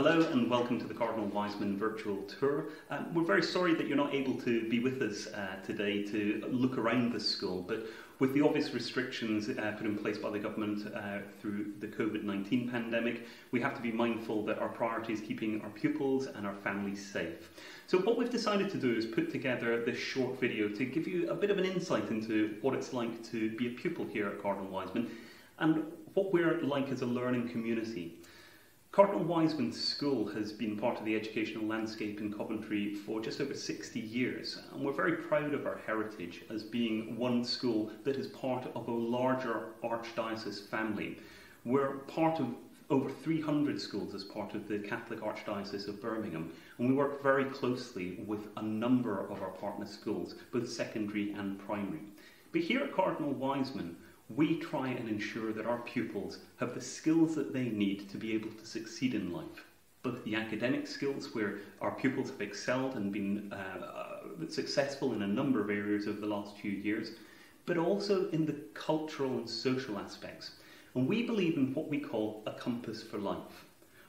Hello and welcome to the Cardinal Wiseman virtual tour. Um, we're very sorry that you're not able to be with us uh, today to look around the school, but with the obvious restrictions uh, put in place by the government uh, through the COVID-19 pandemic, we have to be mindful that our priority is keeping our pupils and our families safe. So what we've decided to do is put together this short video to give you a bit of an insight into what it's like to be a pupil here at Cardinal Wiseman and what we're like as a learning community. Cardinal Wiseman School has been part of the educational landscape in Coventry for just over 60 years, and we're very proud of our heritage as being one school that is part of a larger Archdiocese family. We're part of over 300 schools as part of the Catholic Archdiocese of Birmingham, and we work very closely with a number of our partner schools, both secondary and primary. But here at Cardinal Wiseman, we try and ensure that our pupils have the skills that they need to be able to succeed in life. Both the academic skills, where our pupils have excelled and been uh, uh, successful in a number of areas over the last few years, but also in the cultural and social aspects. And we believe in what we call a compass for life.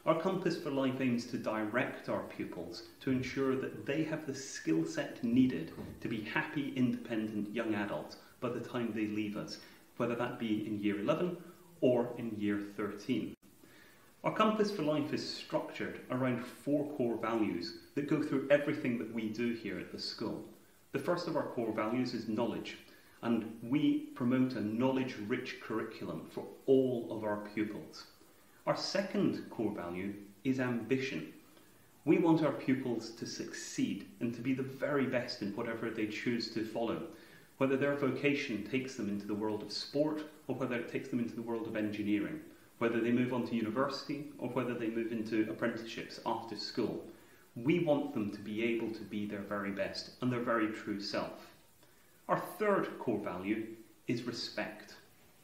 Our Compass for Life aims to direct our pupils to ensure that they have the skill set needed to be happy, independent young adults by the time they leave us whether that be in year 11 or in year 13. Our Compass for Life is structured around four core values that go through everything that we do here at the school. The first of our core values is knowledge, and we promote a knowledge rich curriculum for all of our pupils. Our second core value is ambition. We want our pupils to succeed and to be the very best in whatever they choose to follow, whether their vocation takes them into the world of sport or whether it takes them into the world of engineering, whether they move on to university or whether they move into apprenticeships after school. We want them to be able to be their very best and their very true self. Our third core value is respect.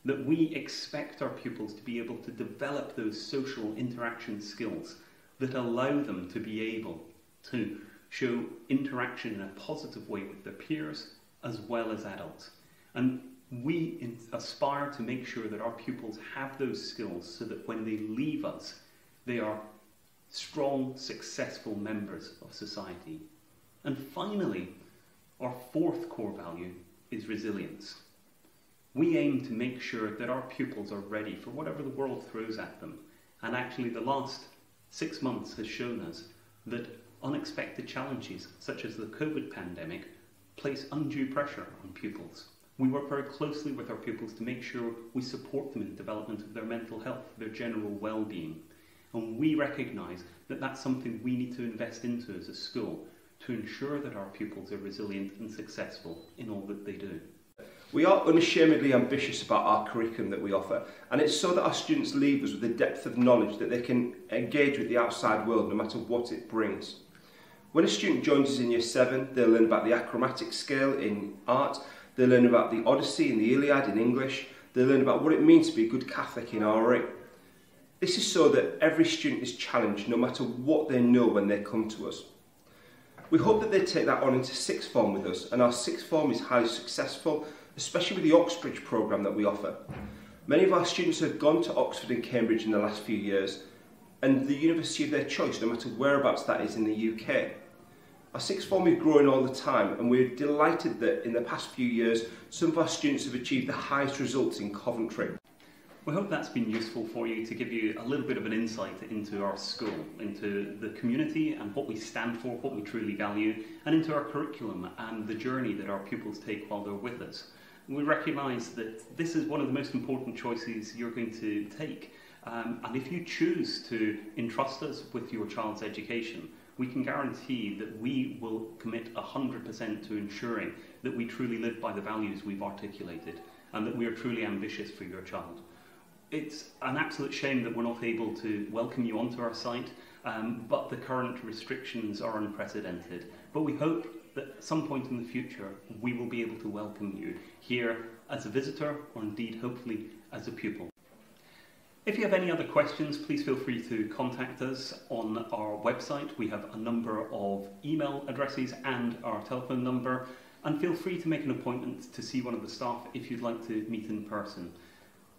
That we expect our pupils to be able to develop those social interaction skills that allow them to be able to show interaction in a positive way with their peers as well as adults. And we in, aspire to make sure that our pupils have those skills so that when they leave us, they are strong, successful members of society. And finally, our fourth core value is resilience. We aim to make sure that our pupils are ready for whatever the world throws at them. And actually, the last six months has shown us that unexpected challenges, such as the COVID pandemic, place undue pressure on pupils. We work very closely with our pupils to make sure we support them in the development of their mental health, their general well-being. And we recognise that that's something we need to invest into as a school to ensure that our pupils are resilient and successful in all that they do. We are unashamedly ambitious about our curriculum that we offer, and it's so that our students leave us with a depth of knowledge that they can engage with the outside world no matter what it brings. When a student joins us in year 7, they'll learn about the achromatic scale in art, they'll learn about the Odyssey and the Iliad in English, they'll learn about what it means to be a good Catholic in RE. This is so that every student is challenged no matter what they know when they come to us. We hope that they take that on into sixth form with us and our sixth form is highly successful, especially with the Oxbridge programme that we offer. Many of our students have gone to Oxford and Cambridge in the last few years and the university of their choice, no matter whereabouts that is in the UK. Our sixth form is growing all the time and we're delighted that in the past few years some of our students have achieved the highest results in Coventry. We hope that's been useful for you to give you a little bit of an insight into our school, into the community and what we stand for, what we truly value, and into our curriculum and the journey that our pupils take while they're with us. We recognise that this is one of the most important choices you're going to take. Um, and if you choose to entrust us with your child's education, we can guarantee that we will commit 100% to ensuring that we truly live by the values we've articulated and that we are truly ambitious for your child. It's an absolute shame that we're not able to welcome you onto our site, um, but the current restrictions are unprecedented. But we hope that at some point in the future we will be able to welcome you here as a visitor or indeed hopefully as a pupil. If you have any other questions, please feel free to contact us on our website. We have a number of email addresses and our telephone number. And feel free to make an appointment to see one of the staff if you'd like to meet in person.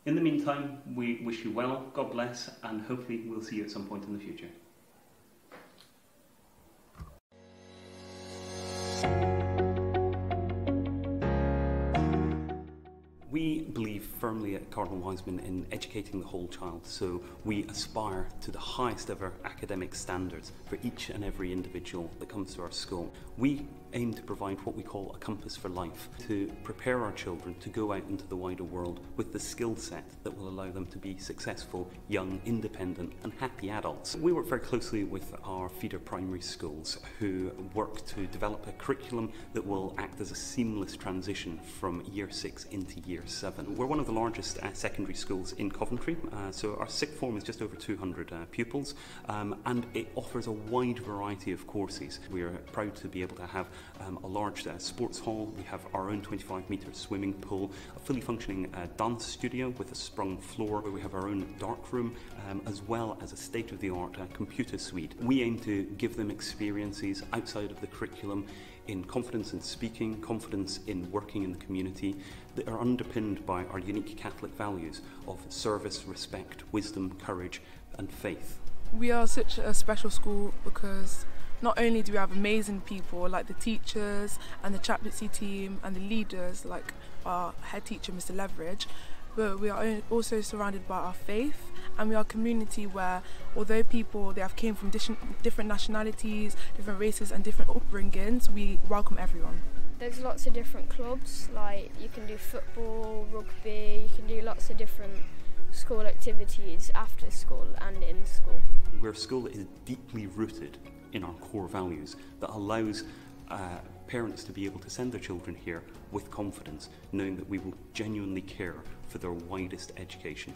In the meantime, we wish you well, God bless, and hopefully we'll see you at some point in the future. Firmly at Cardinal Wiseman in educating the whole child, so we aspire to the highest ever academic standards for each and every individual that comes to our school. We aim to provide what we call a compass for life, to prepare our children to go out into the wider world with the skill set that will allow them to be successful, young, independent, and happy adults. We work very closely with our feeder primary schools who work to develop a curriculum that will act as a seamless transition from year six into year seven. We're one of the largest uh, secondary schools in Coventry, uh, so our sixth form is just over 200 uh, pupils, um, and it offers a wide variety of courses. We are proud to be able to have um, a large uh, sports hall. We have our own 25 metre swimming pool, a fully functioning uh, dance studio with a sprung floor. where We have our own dark room, um, as well as a state of the art uh, computer suite. We aim to give them experiences outside of the curriculum in confidence in speaking, confidence in working in the community that are underpinned by our unique Catholic values of service, respect, wisdom, courage, and faith. We are such a special school because not only do we have amazing people like the teachers and the chaplaincy team and the leaders like our head teacher Mr Leverage but we are also surrounded by our faith and we are a community where although people they have came from different nationalities different races and different upbringings we welcome everyone there's lots of different clubs like you can do football rugby you can do lots of different school activities after school and in school we're school is deeply rooted in our core values that allows uh, parents to be able to send their children here with confidence, knowing that we will genuinely care for their widest education.